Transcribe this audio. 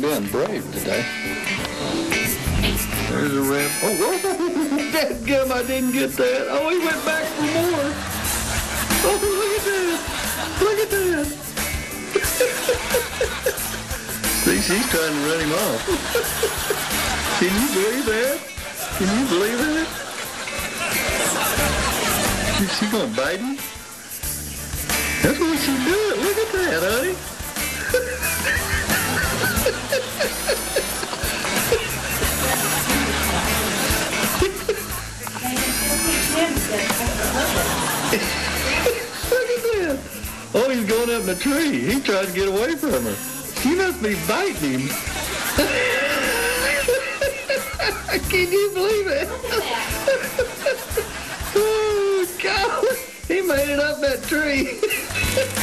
feeling brave today. There's a red. Oh, whoa! That gum, I didn't get that. Oh, he went back for more. Oh, look at that! Look at that! See, she's trying to run him off. Can you believe that? Can you believe that? Is she gonna bite him? That's what she doing. Look at that. Oh, he's going up in the tree. He tried to get away from her. She must be biting him. Can you believe it? oh, God. He made it up that tree.